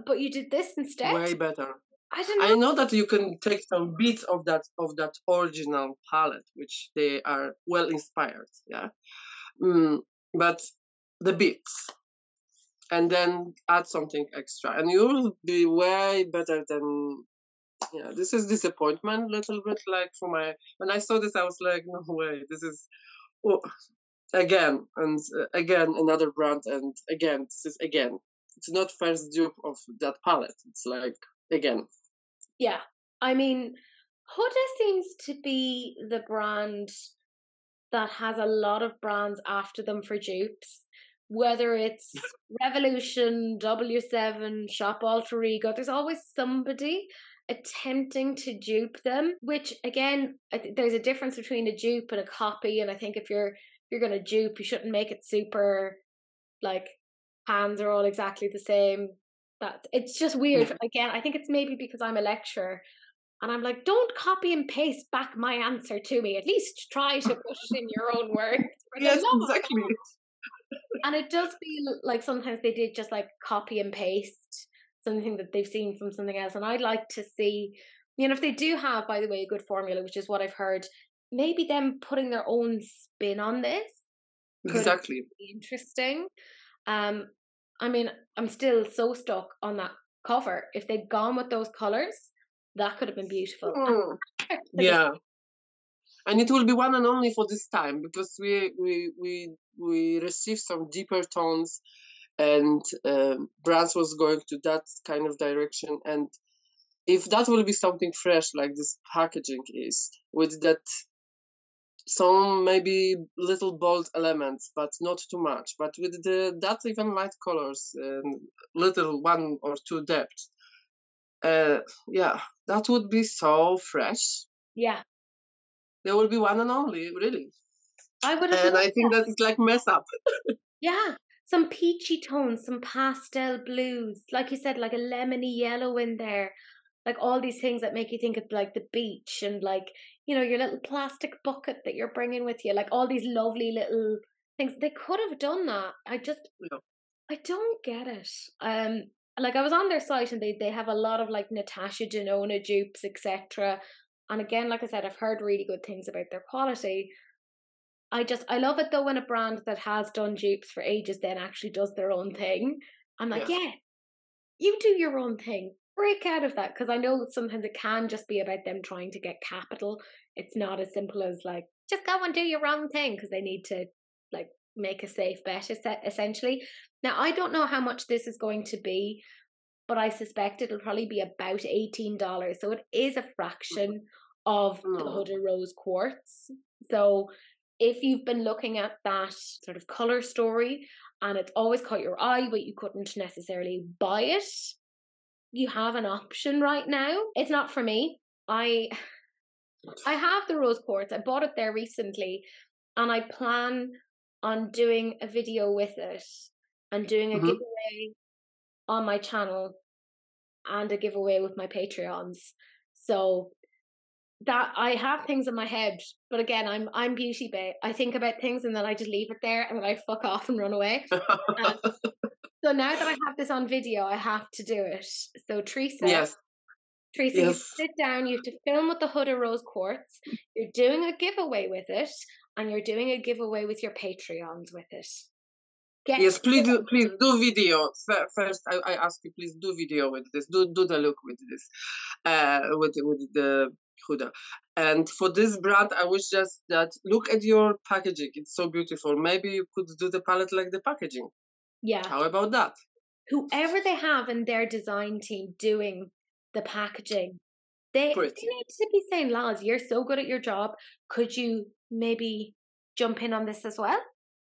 but you did this instead. way better. I don't know. I know that you can take some bits of that of that original palette, which they are well inspired, yeah. Mm, but the bits, and then add something extra, and you'll be way better than. Yeah, this is disappointment, little bit like for my. When I saw this, I was like, no way, this is. Oh, again and uh, again another brand and again this is again it's not first dupe of that palette it's like again Yeah. I mean, Huda seems to be the brand that has a lot of brands after them for dupes. Whether it's Revolution, W7, Shop Alter Ego, there's always somebody attempting to dupe them. Which again, there's a difference between a dupe and a copy. And I think if you're you're gonna dupe, you shouldn't make it super like hands are all exactly the same. That it's just weird. Again, I think it's maybe because I'm a lecturer and I'm like, don't copy and paste back my answer to me. At least try to put it in your own words. yes exactly. And it does feel like sometimes they did just like copy and paste something that they've seen from something else. And I'd like to see, you know, if they do have, by the way, a good formula, which is what I've heard, maybe them putting their own spin on this exactly be interesting. Um, I mean, I'm still so stuck on that cover. If they'd gone with those colors, that could have been beautiful. Mm, yeah and it will be one and only for this time because we we we we received some deeper tones and um, brands was going to that kind of direction and if that will be something fresh like this packaging is with that some maybe little bold elements but not too much but with the that even light colors and little one or two depth uh yeah that would be so fresh yeah, there will be one and only really I would have. and i think that. that it's like mess up Yeah, some peachy tones, some pastel blues, like you said, like a lemony yellow in there. like all these things that make you think of like the beach and like you know your little plastic bucket that you're bringing with you like all these lovely little things. They could have done that. I just Yeah. i don't get it. Um like i was on their site and they they have a lot of like natasha denona dupes etc and again like i said i've heard really good things about their quality. I just i love it though when a brand that has done dupes for ages then actually does their own thing. I'm like yeah you do your own thing break out of that because I know sometimes it can just be about them trying to get capital. It's not as simple as like just go and do your own thing because they need to like make a safe bet essentially. Now I don't know how much this is going to be, but I suspect it'll probably be about eighteen dollars. So it is a mm-hmm. fraction of the. Oh. Huda Rose quartz. So if you've been looking at that sort of color story and it's always caught your eye, but you couldn't necessarily buy it, you have an option right now. It's not for me. I I have the rose quartz. I bought it there recently and I plan on doing a video with it and doing a Mhm. giveaway on my channel and a giveaway with my Patreons. So that I have things in my head, but again, I'm I'm beauty babe. I think about things and then I just leave it there and then I fuck off and run away. So now that I have this on video, I have to do it. So Teresa, yes. Teresa, you sit down, you have to film with the Huda Rose Quartz. You're doing a giveaway with it, and you're doing a giveaway with your Patreons with it. Get Yes, please do, please do video. First, I, I ask you, please do video with this. Do do the look with this, uh, with with the Huda. And for this brand, I wish just that look at your packaging. It's so beautiful. Maybe you could do the palette like the packaging. Yeah, How about that? whoever they have in their design team doing the packaging, they, they need to be saying, "Lads, you're so good at your job. Could you maybe jump in on this as well?"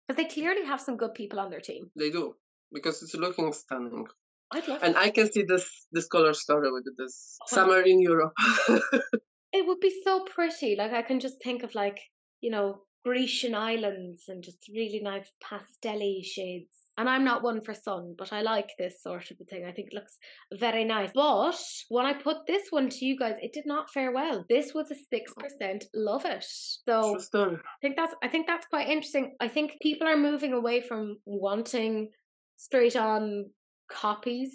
Because they mm. clearly have some good people on their team. They do because it's looking stunning. I'd love And it. I can see this this color story with this Oh. summer in Europe. It would be so pretty. Like I can just think of like, you know, Grecian islands and just really nice pastelly shades. And I'm not one for sun, but I like this sort of a thing. I think it looks very nice. But when I put this one to you guys, it did not fare well. This was a six oh. percent. Love it. So. I think that's I think that's quite interesting. I think people are moving away from wanting straight on copies.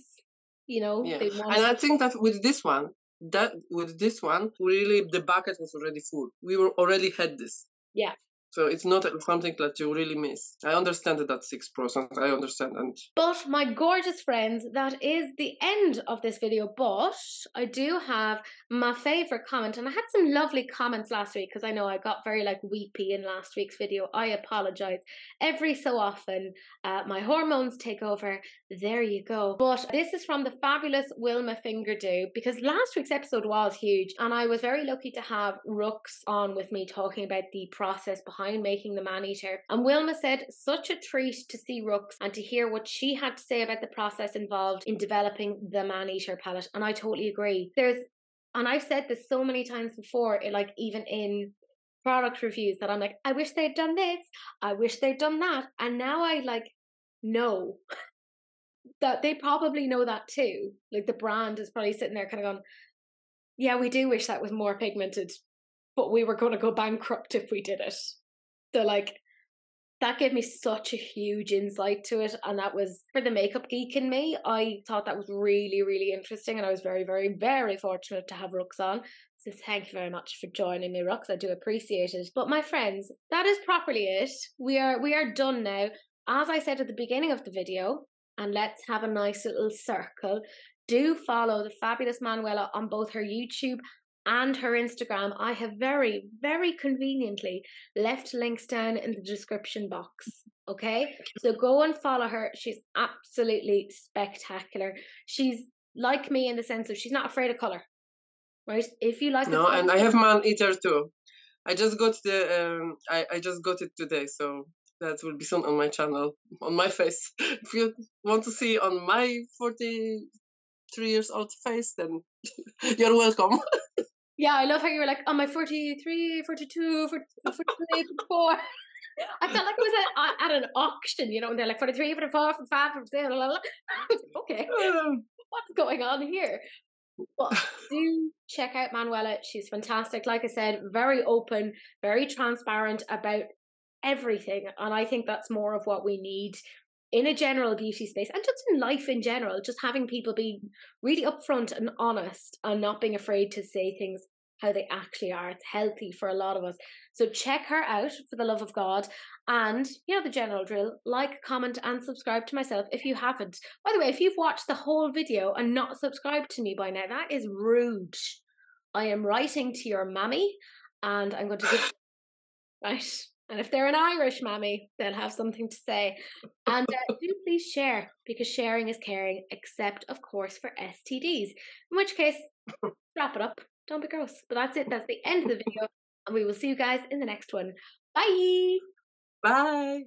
You know, Yeah, they want and I think that with this one, that with this one, really the bucket was already full. We were already had this. Yeah. So it's not something that you really miss. I understand that that's six percent. I understand, and But my gorgeous friends, that is the end of this video. But I do have my favorite comment, and I had some lovely comments last week because I know I got very like weepy in last week's video. I apologize. Every so often, uh, my hormones take over. There you go. But this is from the fabulous Wilma Fingerdo because last week's episode was huge, and I was very lucky to have Rooks on with me talking about the process behind making the man eater. And Wilma said, such a treat to see Rooks and to hear what she had to say about the process involved in developing the man eater palette. And I totally agree. There's, and I've said this so many times before, like even in product reviews, that I'm like, I wish they'd done this, I wish they'd done that. And now I like know that they probably know that too. Like the brand is probably sitting there kind of going, yeah, we do wish that was more pigmented, but we were going to go bankrupt if we did it. So like that gave me such a huge insight to it and that was for the makeup geek in me i thought that was really really interesting and i was very very very fortunate to have rooks on. So thank you very much for joining me rooks i do appreciate it. But my friends that is properly it. We are we are done now. As i said at the beginning of the video and let's have a nice little circle do follow the fabulous manuela on both her youtube and her Instagram, I have very, very conveniently left links down in the description box. Okay, so go and follow her. She's absolutely spectacular. She's like me in the sense of she's not afraid of color, right? If you like, no, and I have man eater too. I just got the um, I I just got it today, so that will be soon on my channel on my face. If you want to see on my forty three years old face, then you're welcome. Yeah, I love how you were like, on my 43, 42, 43, 44. I felt like it was at, at an auction, you know, and they're like 43, 44, 45, 46, blah, blah, okay, um. what's going on here? Well, do check out Manuela. She's fantastic. Like I said, very open, very transparent about everything. And I think that's more of what we need in a general beauty space and just in life in general. Just having people be really upfront and honest and not being afraid to say things how they actually are. It's healthy for a lot of us. So check her out for the love of God. And you know the general drill like, comment, and subscribe to myself if you haven't. By the way, if you've watched the whole video and not subscribed to me by now, that is rude. I am writing to your mammy and I'm going to give. right. And if they're an Irish mammy, they'll have something to say. And uh, do please share because sharing is caring, except, of course, for STDs. In which case, wrap it up. Don't be gross. But that's it. That's the end of the video. And we will see you guys in the next one. Bye. Bye.